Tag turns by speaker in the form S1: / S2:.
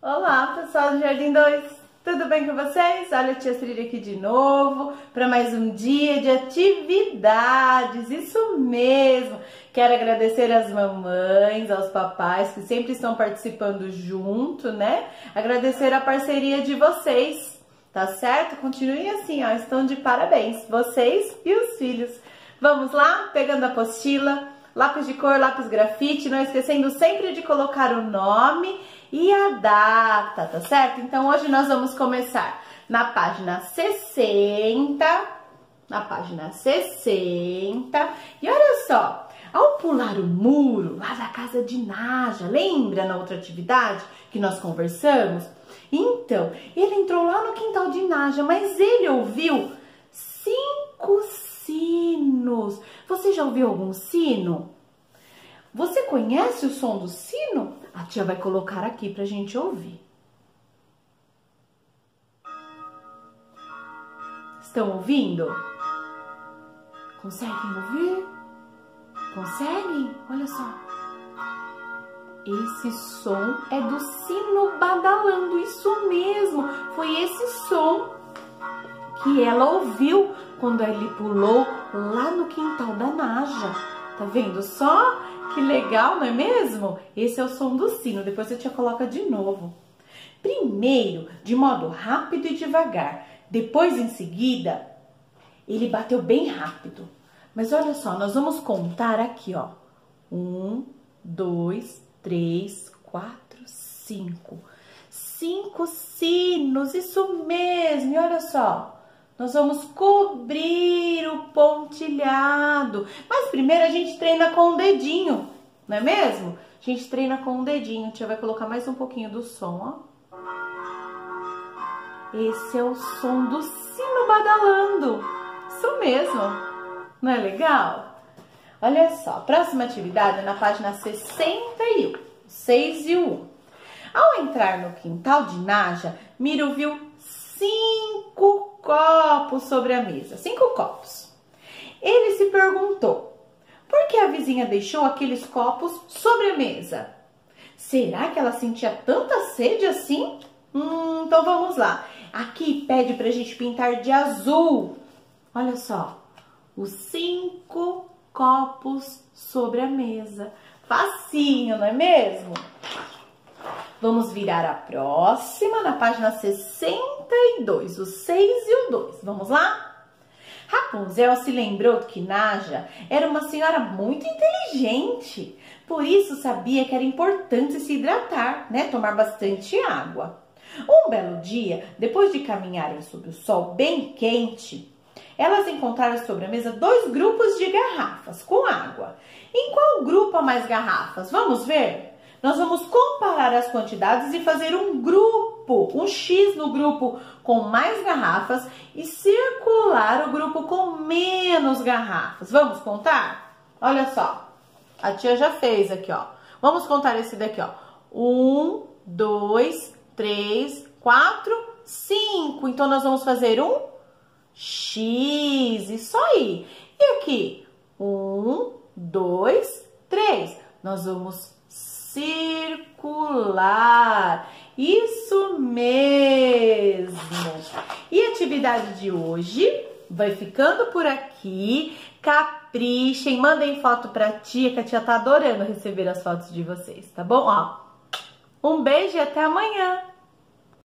S1: Olá, pessoal do Jardim 2, tudo bem com vocês? Olha a tia Trilha aqui de novo para mais um dia de atividades, isso mesmo. Quero agradecer às mamães, aos papais que sempre estão participando junto, né? Agradecer a parceria de vocês, tá certo? Continuem assim, ó, estão de parabéns, vocês e os filhos. Vamos lá, pegando a apostila, lápis de cor, lápis grafite, não esquecendo sempre de colocar o nome e a data, tá certo? Então hoje nós vamos começar na página 60, na página 60. E olha só, ao pular o muro lá da casa de Naja, lembra na outra atividade que nós conversamos? Então, ele entrou lá no quintal de Naja, mas ele ouviu cinco. Você já ouviu algum sino? Você conhece o som do sino? A tia vai colocar aqui pra gente ouvir. Estão ouvindo? Conseguem ouvir? Conseguem? Olha só. Esse som é do sino badalando, isso mesmo. Foi esse som que ela ouviu quando ele pulou lá no quintal da Naja. Tá vendo só? Que legal, não é mesmo? Esse é o som do sino, depois a tia coloca de novo. Primeiro, de modo rápido e devagar. Depois, em seguida, ele bateu bem rápido. Mas olha só, nós vamos contar aqui, ó. Um, dois, três, quatro, cinco. Cinco sinos, isso mesmo. E olha só, nós vamos cobrir o pontilhado. Mas primeiro a gente treina com o dedinho, não é mesmo? A gente treina com o dedinho. A tia vai colocar mais um pouquinho do som, ó. Esse é o som do sino badalando. Isso mesmo. Não é legal? Olha só, próxima atividade é na página 61, 6 e 1. Ao entrar no quintal de Naja, Miro viu cinco copos sobre a mesa. Cinco copos. Ele se perguntou: por que a vizinha deixou aqueles copos sobre a mesa? Será que ela sentia tanta sede assim? Hum, então vamos lá. Aqui pede pra gente pintar de azul. Olha só, os cinco copos sobre a mesa. Facinho, não é mesmo? Vamos virar a próxima na página 62, o 6 e o 2. Vamos lá? Rapunzel se lembrou que Naja era uma senhora muito inteligente, por isso sabia que era importante se hidratar, né? Tomar bastante água. Um belo dia, depois de caminharem sob o sol bem quente, elas encontraram sobre a mesa dois grupos de garrafas com água. Em qual grupo há mais garrafas? Vamos ver? Nós vamos comparar as quantidades e fazer um grupo, um X no grupo com mais garrafas e circular o grupo com menos garrafas. Vamos contar? Olha só, a tia já fez aqui, ó. Vamos contar esse daqui, ó. Um, dois, três, quatro, cinco. Então, nós vamos fazer um X, isso aí. E aqui, um, dois, três. Nós vamos circular. Isso mesmo. E a atividade de hoje vai ficando por aqui. Caprichem, mandem foto pra tia, que a tia tá adorando receber as fotos de vocês, tá bom? Ó, um beijo e até amanhã.